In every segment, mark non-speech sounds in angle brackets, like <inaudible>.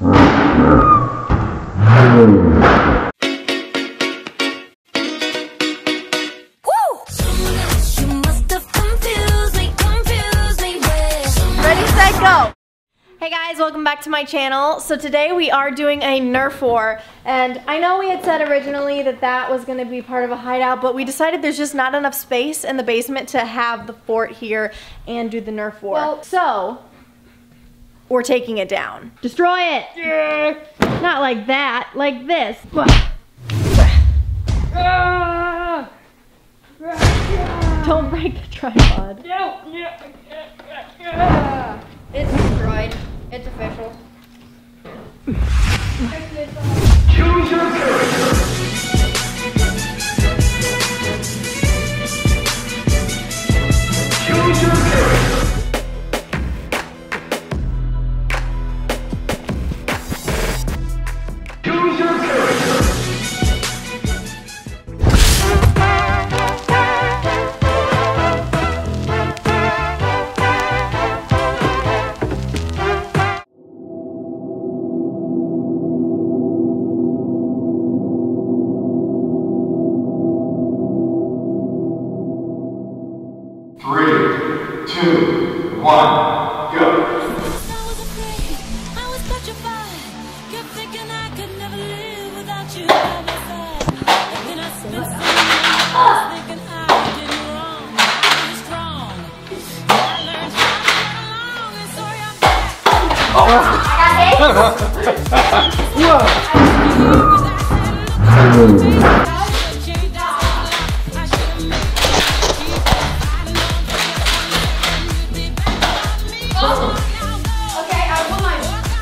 Hey guys, welcome back to my channel. So today we are doing a Nerf war, and I know we had said originally that that was gonna be part of a hideout, but we decided there's just not enough space in the basement to have the fort here and do the Nerf war. Well- so, we're taking it down. Destroy it. Not like that, like this. Don't break the tripod. It's destroyed. It's official. Choose your character. One, go. I <laughs>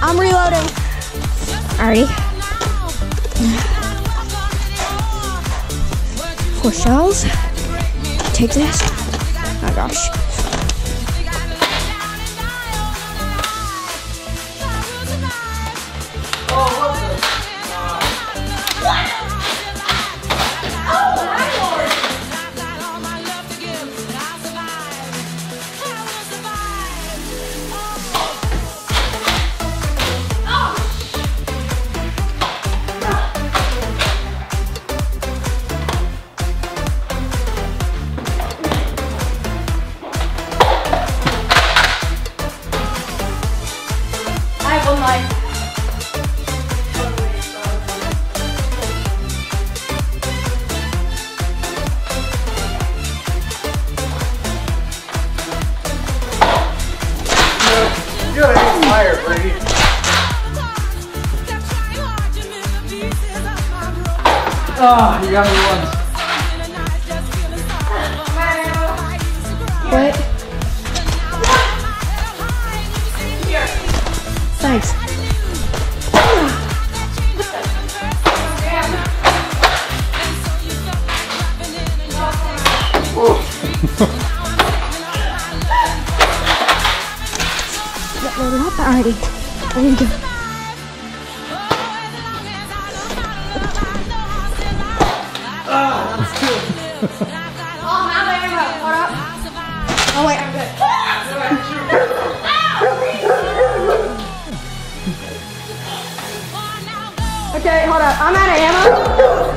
I'm reloading. Alrighty. Four shells. Take this. Oh my gosh. You gotta aim higher, Brady. Ah, you got me once. What? Thanks. Already. There you go. <laughs> <laughs> Oh wait, I'm good. Okay, hold up. I'm out of ammo.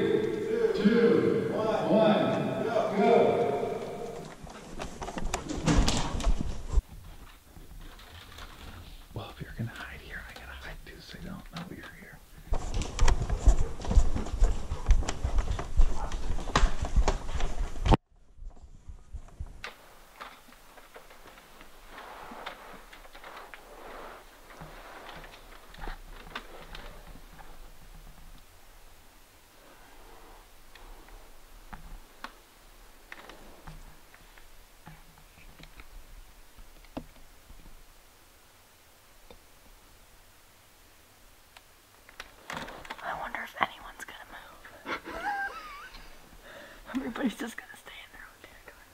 Everybody's just gonna stay in their own territory.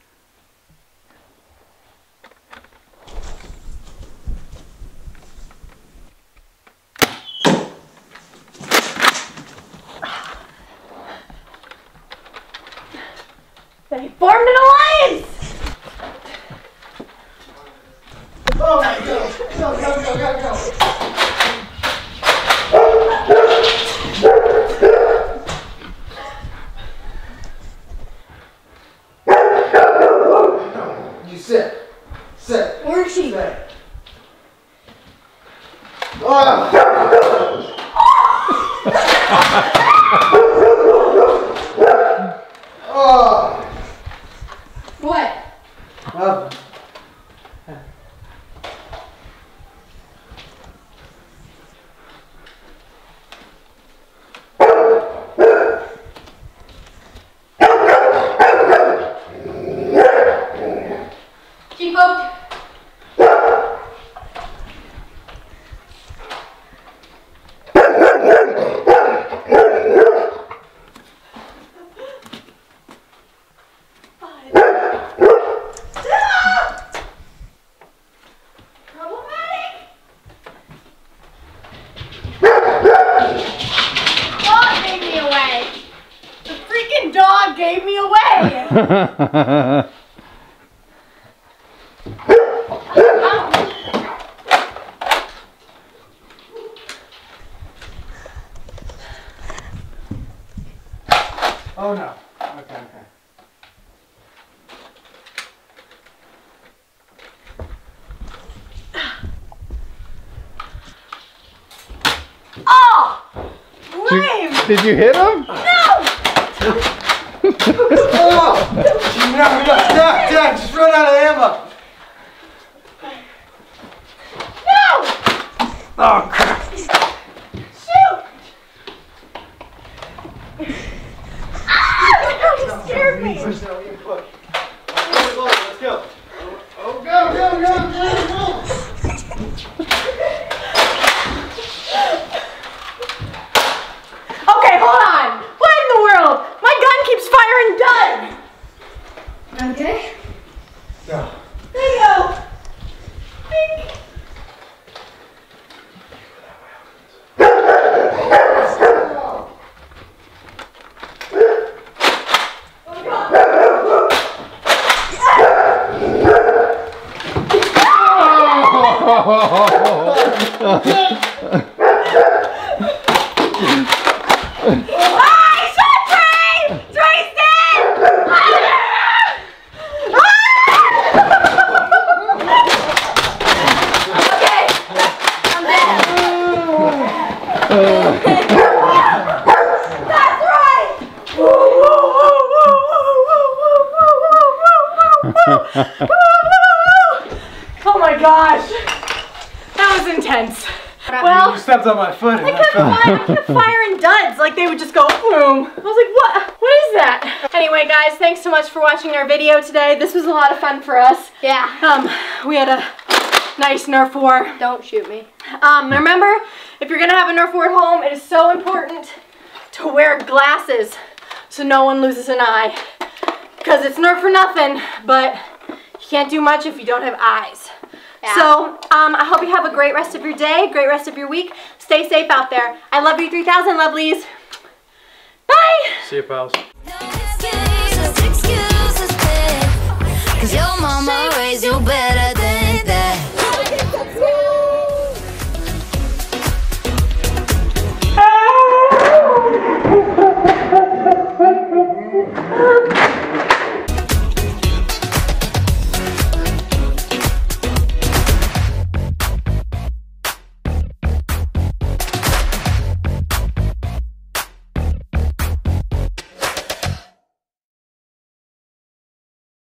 They formed an alliance! You Ué! Oh. Oh no. Okay, okay. Oh! Lame! Did you hit him? <laughs> Oh! No, no, Dad, Dad, just run out of ammo. No! Oh crap. Shoot! Ah! You scared me! Oh my gosh, that was intense. Well, You stepped on my foot. and I I kept, fell. fire, I kept firing duds. Like they would just go boom. I was like, what? What is that? Anyway, guys, thanks so much for watching our video today. This was a lot of fun for us. Yeah. Um, we had a nice Nerf war. Don't shoot me. Um, remember, if you're gonna have a Nerf war at home, it is so important to wear glasses so no one loses an eye because it's nerf for nothing, but you can't do much if you don't have eyes. Yeah. So um, I hope you have a great rest of your day, great rest of your week. Stay safe out there. I love you 3000 lovelies. Bye. See you pals.